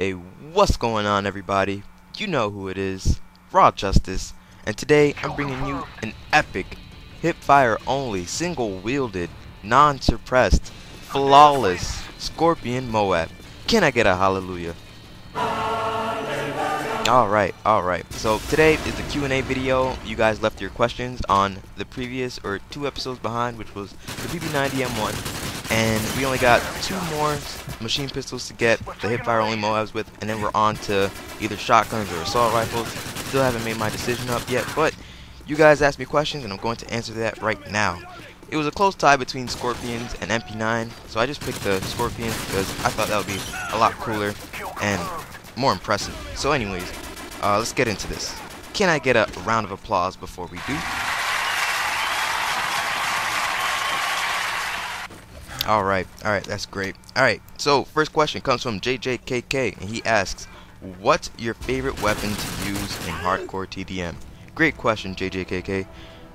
Hey, what's going on, everybody? You know who it is, Raw Justice, and today I'm bringing you an epic, hip-fire only, single-wielded, non-suppressed, flawless Skorpion Moab. Can I get a hallelujah? Alright, alright. So today is the Q&A video. You guys left your questions on the previous, or two episodes behind, which was the PP90M1. And we only got two more machine pistols to get the hipfire only Moabs with, and then we're on to either shotguns or assault rifles. Still haven't made my decision up yet, but you guys asked me questions, and I'm going to answer that right now. It was a close tie between Skorpions and MP9, so I just picked the Skorpions because I thought that would be a lot cooler and more impressive. So anyways, uh, let's get into this. Can I get a round of applause before we do? Alright, alright, that's great. Alright, so first question comes from JJKK, and he asks, What's your favorite weapon to use in hardcore TDM? Great question, JJKK.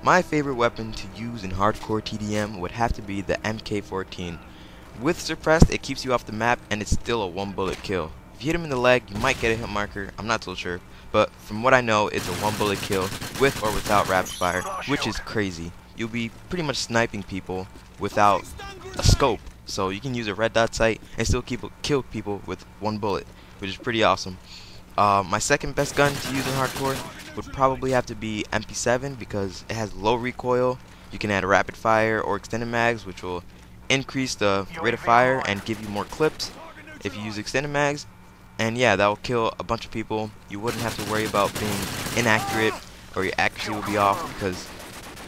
My favorite weapon to use in hardcore TDM would have to be the MK14. With suppressed, it keeps you off the map, and it's still a one bullet kill. If you hit him in the leg, you might get a hit marker, I'm not so sure. But from what I know, it's a one bullet kill with or without rapid fire, which is crazy. You'll be pretty much sniping people without a scope. So you can use a red dot sight and still keep kill people with one bullet, which is pretty awesome. Uh, my second best gun to use in hardcore would probably have to be MP7 because it has low recoil. You can add rapid fire or extended mags, which will increase the rate of fire and give you more clips if you use extended mags. And yeah, that will kill a bunch of people. You wouldn't have to worry about being inaccurate or your accuracy will be off because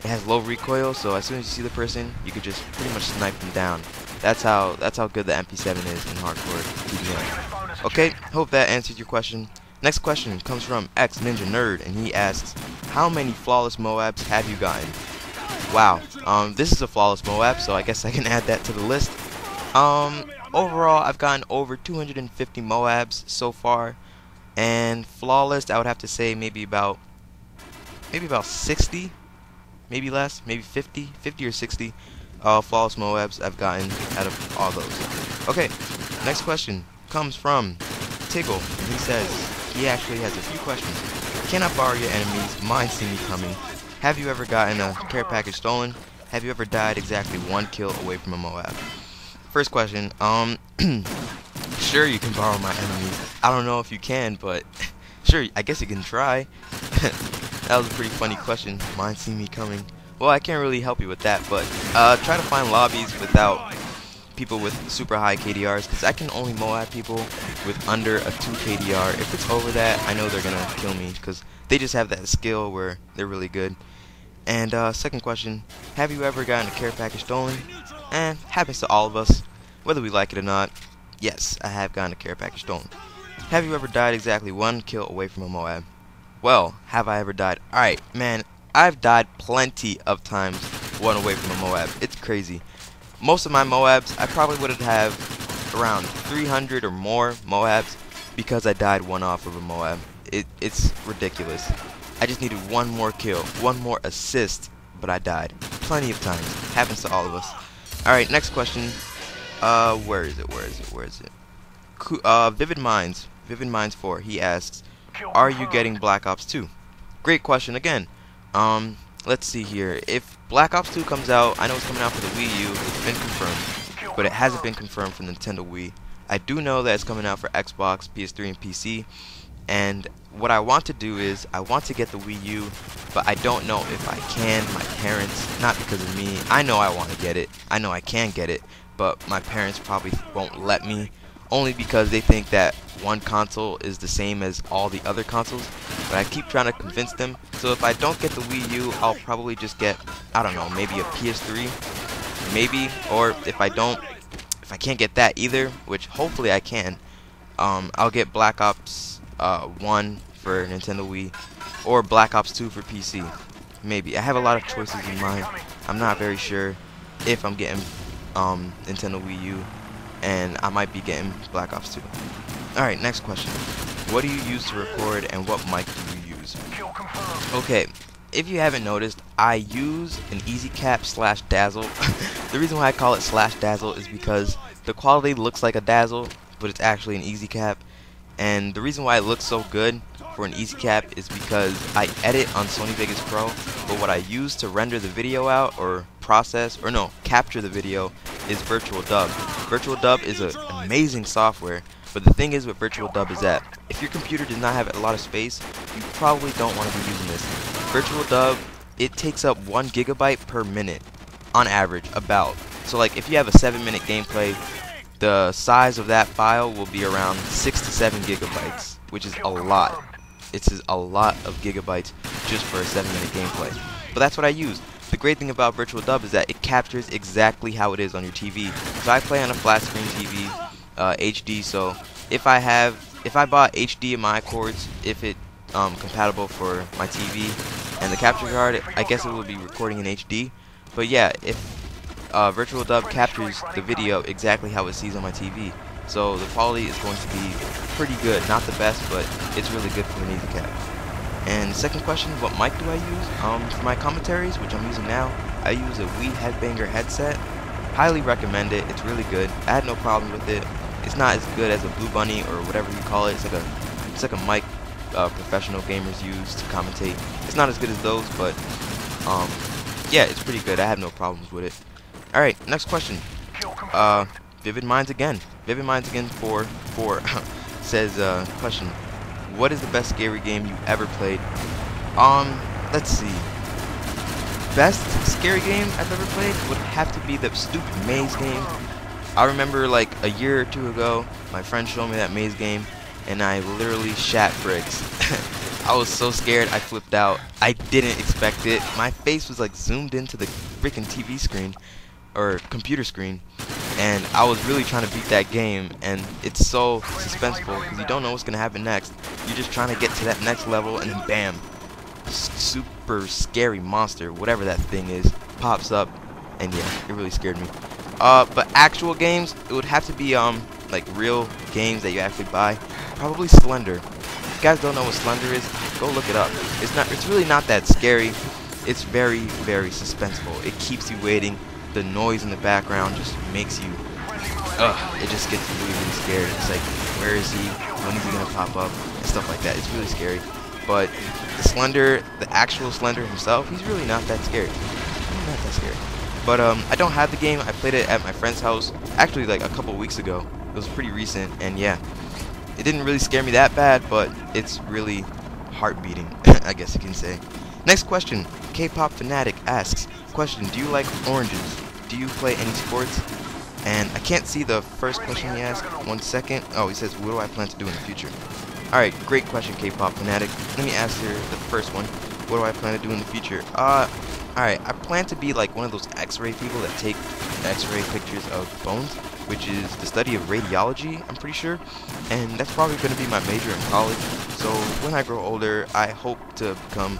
it has low recoil. So as soon as you see the person, you could just pretty much snipe them down. That's how that's how good the MP7 is in hardcore TDM. Okay, hope that answered your question. Next question comes from X Ninja Nerd, and he asks, "How many flawless Moabs have you gotten?" Wow, um, this is a flawless Moab, so I guess I can add that to the list. Um, overall, I've gotten over 250 Moabs so far, and flawless, I would have to say maybe about maybe about 60, maybe less, maybe 50, 50 or 60 uh, flawless Moabs I've gotten out of all those. Okay, next question comes from Tiggle, and he says he actually has a few questions. Can I borrow your enemies? Mine see me coming. Have you ever gotten a care package stolen? Have you ever died exactly one kill away from a Moab? First question, um, sure you can borrow my enemies. I don't know if you can, but sure, I guess you can try. that was a pretty funny question. Mine see me coming. Well, I can't really help you with that, but uh, try to find lobbies without people with super high KDRs, because I can only Moab people with under a 2 KDR. If it's over that, I know they're going to kill me, because they just have that skill where they're really good. And uh, second question, have you ever gotten a care package stolen? And happens to all of us, whether we like it or not. Yes, I have gotten a care package stolen. Have you ever died exactly one kill away from a Moab? Well, have I ever died? Alright, man, I've died plenty of times one away from a Moab. It's crazy. Most of my Moabs, I probably would have around 300 or more Moabs because I died one off of a Moab. It, it's ridiculous. I just needed one more kill, one more assist, but I died. Plenty of times. Happens to all of us. Alright, next question. Uh, where is it? Where is it? Where is it? Uh, Vivid Minds. Vivid Minds 4. He asks, Are you getting Black Ops 2? Great question again. Um, let's see here. If Black Ops 2 comes out, I know it's coming out for the Wii U. It's been confirmed, but it hasn't been confirmed for Nintendo Wii. I do know that it's coming out for Xbox, PS3, and PC. And what I want to do is I want to get the Wii U, but I don't know if I can. My parents, not because of me. I know I want to get it. I know I can get it, but my parents probably won't let me only because they think that one console is the same as all the other consoles. But I keep trying to convince them. So if I don't get the Wii U, I'll probably just get, I don't know, maybe a PS3, maybe. Or if I don't, if I can't get that either, which hopefully I can, um, I'll get Black Ops uh, 1 for Nintendo Wii, or Black Ops 2 for PC. Maybe. I have a lot of choices in mind. I'm not very sure if I'm getting um, Nintendo Wii U and I might be getting Black Ops 2. Alright, next question. What do you use to record and what mic do you use? Okay, if you haven't noticed, I use an EasyCap slash Dazzle. the reason why I call it slash Dazzle is because the quality looks like a Dazzle, but it's actually an EasyCap. And the reason why it looks so good for an easy cap is because I edit on Sony Vegas Pro, but what I use to render the video out or process or no, capture the video is Virtual Dub. Virtual Dub is an amazing software, but the thing is with Virtual Dub is that if your computer does not have a lot of space, you probably don't want to be using this. Virtual Dub, it takes up one gigabyte per minute on average, about. So like if you have a seven minute gameplay, the size of that file will be around six to seven gigabytes, which is a lot. It's a lot of gigabytes just for a 7 minute gameplay. But that's what I use. The great thing about Virtual Dub is that it captures exactly how it is on your TV. So I play on a flat screen TV, uh, HD, so if I have, if I bought HDMI cords, if it um, compatible for my TV, and the capture card, I guess it will be recording in HD. But yeah, if uh, Virtual Dub captures the video exactly how it sees on my TV. So the quality is going to be pretty good. Not the best, but it's really good for an easy cap. And second question, what mic do I use? Um, for my commentaries, which I'm using now, I use a Wii Headbanger headset. Highly recommend it. It's really good. I had no problem with it. It's not as good as a Blue Bunny or whatever you call it. It's like a, it's like a mic uh, professional gamers use to commentate. It's not as good as those, but um, yeah, it's pretty good. I have no problems with it. All right, next question. Uh, Vivid Minds again. Vivid Minds again for for says uh, question. What is the best scary game you ever played? Um, let's see. Best scary game I've ever played would have to be the stupid maze game. I remember like a year or two ago, my friend showed me that maze game, and I literally shat bricks. I was so scared I flipped out. I didn't expect it. My face was like zoomed into the freaking TV screen or computer screen and I was really trying to beat that game and it's so suspenseful because you don't know what's gonna happen next. You're just trying to get to that next level and then bam super scary monster whatever that thing is pops up. And yeah it really scared me. Uh, but actual games it would have to be um like real games that you actually buy. Probably Slender. If you guys don't know what Slender is go look it up. It's not it's really not that scary. It's very very suspenseful. It keeps you waiting the noise in the background just makes you, ugh, it just gets really, really scared. It's like, where is he? When is he gonna pop up? And stuff like that. It's really scary. But the Slender, the actual Slender himself, he's really not that scary. Not that scary. But um, I don't have the game. I played it at my friend's house, actually like a couple weeks ago. It was pretty recent, and yeah, it didn't really scare me that bad, but it's really heart beating, I guess you can say. Next question, K-pop fanatic asks, question, do you like oranges? Do you play any sports? And I can't see the first question he asked. One second. Oh, he says, what do I plan to do in the future? Alright, great question, K-pop fanatic. Let me answer the first one. What do I plan to do in the future? Uh, alright, I plan to be like one of those x-ray people that take x-ray pictures of bones, which is the study of radiology, I'm pretty sure. And that's probably going to be my major in college. So when I grow older, I hope to become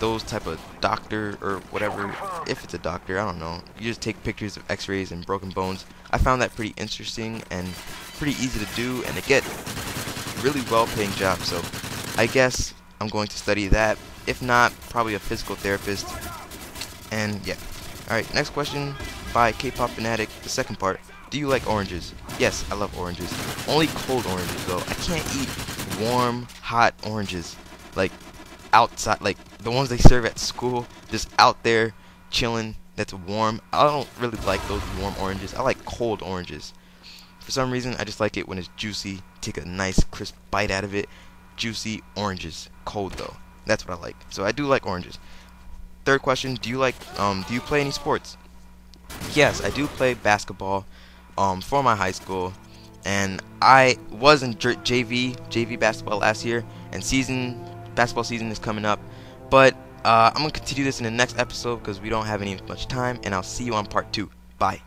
those type of doctor or whatever, if it's a doctor, I don't know. You just take pictures of x-rays and broken bones. I found that pretty interesting and pretty easy to do and to get really well-paying job. So I guess I'm going to study that. If not, probably a physical therapist. And yeah. Alright, next question by K-pop fanatic, the second part. Do you like oranges? Yes, I love oranges. Only cold oranges though. I can't eat warm, hot oranges. Like outside, like the ones they serve at school, just out there chilling. That's warm. I don't really like those warm oranges. I like cold oranges. For some reason, I just like it when it's juicy. Take a nice crisp bite out of it. Juicy oranges, cold though. That's what I like. So I do like oranges. Third question: Do you like? Um, do you play any sports? Yes, I do play basketball. Um, for my high school, and I was in JV JV basketball last year, and season basketball season is coming up. But uh, I'm going to continue this in the next episode because we don't have any much time, and I'll see you on part two. Bye.